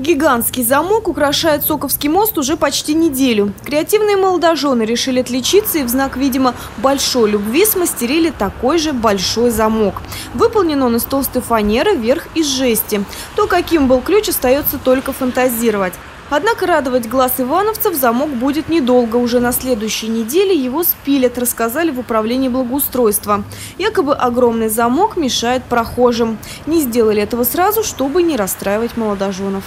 Гигантский замок украшает Соковский мост уже почти неделю. Креативные молодожены решили отличиться и в знак, видимо, большой любви смастерили такой же большой замок. Выполнен он из толстой фанеры, верх из жести. То, каким был ключ, остается только фантазировать. Однако радовать глаз ивановцев замок будет недолго. Уже на следующей неделе его спилят, рассказали в управлении благоустройства. Якобы огромный замок мешает прохожим. Не сделали этого сразу, чтобы не расстраивать молодоженов.